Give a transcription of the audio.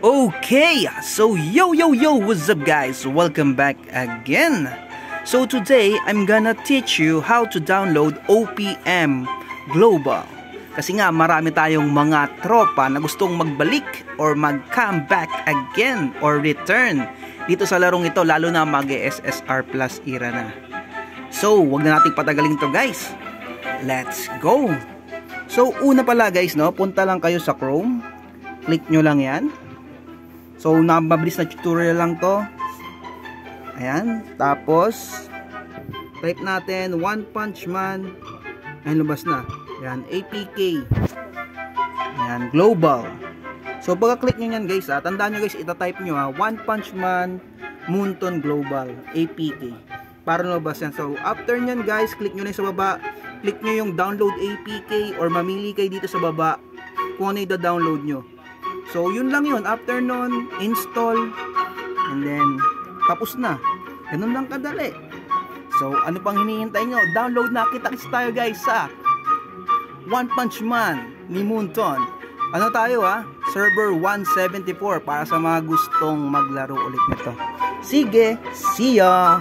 Okay, so yo yo yo, what's up guys? Welcome back again. So today, I'm gonna teach you how to download OPM Global. Kasi nga marami tayong mga tropa na gustong magbalik or mag-come back again or return dito sa larong ito lalo na mag-SSR Plus era na. So, wag na nating patagalin to guys. Let's go! So, una pala guys, no, punta lang kayo sa Chrome. Click nyo lang yan. So, mabilis na tutorial lang to. Ayan. Tapos, type natin One Punch Man. Ayan, lumabas na. Ayan, APK. Ayan, global. So, pagka-click nyo yan guys, ah, tandaan nyo guys, itatype nyo ha, One Punch Man Moonton Global APK. Para lumabas yan. So, after nyan guys, click nyo na sa baba. Click nyo yung download APK or mamili kayo dito sa baba kung ano yung download nyo. So, yun lang yun. After nun, install. And then, tapos na. Ganun lang kadali. So, ano pang hinihintay nyo? Download na. Kita-kits tayo guys sa One Punch Man ni Moonton. Ano tayo ha? Server 174 para sa mga gustong maglaro ulit nito. Sige, see ya!